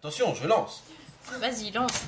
Attention, je lance. Vas-y, lance.